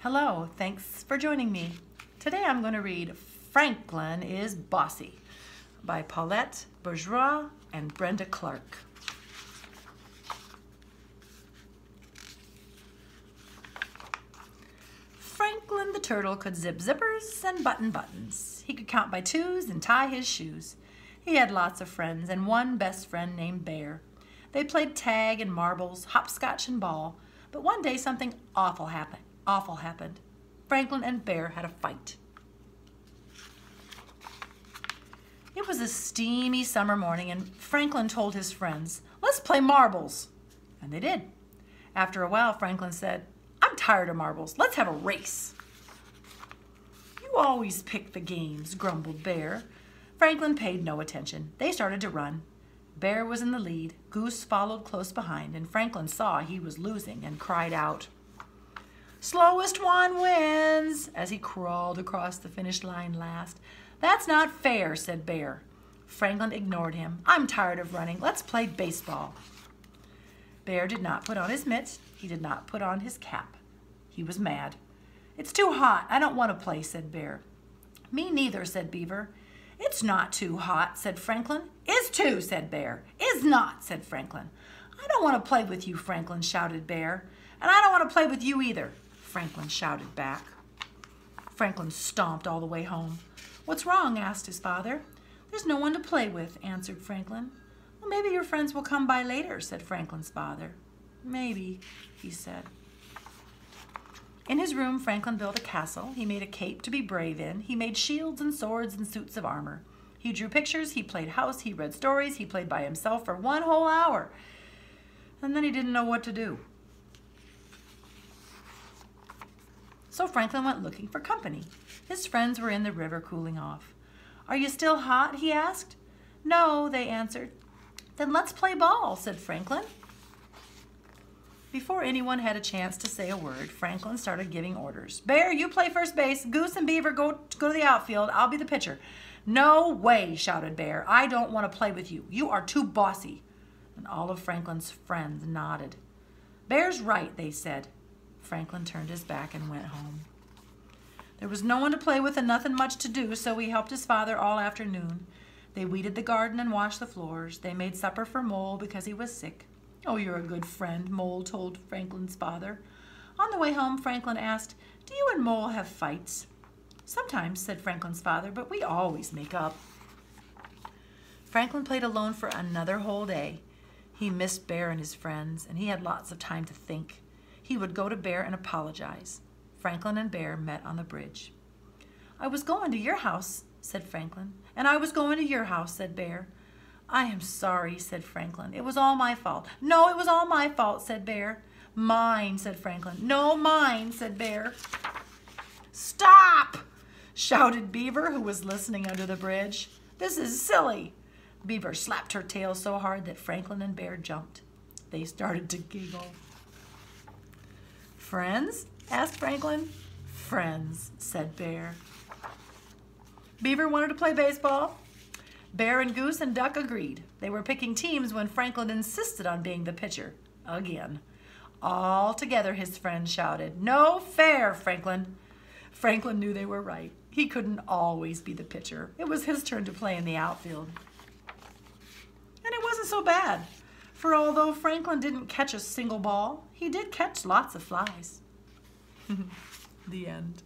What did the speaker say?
Hello, thanks for joining me. Today I'm going to read Franklin is Bossy by Paulette Bourgeois and Brenda Clark. Franklin the turtle could zip zippers and button buttons. He could count by twos and tie his shoes. He had lots of friends and one best friend named Bear. They played tag and marbles, hopscotch and ball, but one day something awful happened. Awful happened. Franklin and Bear had a fight. It was a steamy summer morning and Franklin told his friends, let's play marbles. And they did. After a while, Franklin said, I'm tired of marbles. Let's have a race. You always pick the games, grumbled Bear. Franklin paid no attention. They started to run. Bear was in the lead, Goose followed close behind, and Franklin saw he was losing and cried out, Slowest one wins, as he crawled across the finish line last. That's not fair, said Bear. Franklin ignored him. I'm tired of running. Let's play baseball. Bear did not put on his mitts. He did not put on his cap. He was mad. It's too hot. I don't want to play, said Bear. Me neither, said Beaver. It's not too hot, said Franklin. Is too, said Bear. Is not, said Franklin. I don't want to play with you, Franklin shouted Bear. And I don't want to play with you either, Franklin shouted back. Franklin stomped all the way home. What's wrong? asked his father. There's no one to play with, answered Franklin. Well, maybe your friends will come by later, said Franklin's father. Maybe, he said. In his room, Franklin built a castle. He made a cape to be brave in. He made shields and swords and suits of armor. He drew pictures, he played house, he read stories, he played by himself for one whole hour. And then he didn't know what to do. So Franklin went looking for company. His friends were in the river cooling off. Are you still hot? he asked. No, they answered. Then let's play ball, said Franklin. Before anyone had a chance to say a word, Franklin started giving orders. Bear, you play first base. Goose and Beaver, go, go to the outfield. I'll be the pitcher. No way, shouted Bear. I don't want to play with you. You are too bossy. And all of Franklin's friends nodded. Bear's right, they said. Franklin turned his back and went home. There was no one to play with and nothing much to do, so he helped his father all afternoon. They weeded the garden and washed the floors. They made supper for Mole because he was sick. Oh, you're a good friend, Mole told Franklin's father. On the way home, Franklin asked, Do you and Mole have fights? Sometimes, said Franklin's father, but we always make up. Franklin played alone for another whole day. He missed Bear and his friends, and he had lots of time to think. He would go to Bear and apologize. Franklin and Bear met on the bridge. I was going to your house, said Franklin. And I was going to your house, said Bear. I am sorry, said Franklin. It was all my fault. No, it was all my fault, said Bear. Mine, said Franklin. No, mine, said Bear. Stop! shouted Beaver, who was listening under the bridge. This is silly. Beaver slapped her tail so hard that Franklin and Bear jumped. They started to giggle. Friends? asked Franklin. Friends, said Bear. Beaver wanted to play baseball. Bear and Goose and Duck agreed. They were picking teams when Franklin insisted on being the pitcher. Again. All together, his friends shouted, No fair, Franklin. Franklin knew they were right. He couldn't always be the pitcher. It was his turn to play in the outfield. And it wasn't so bad. For although Franklin didn't catch a single ball, he did catch lots of flies. the end.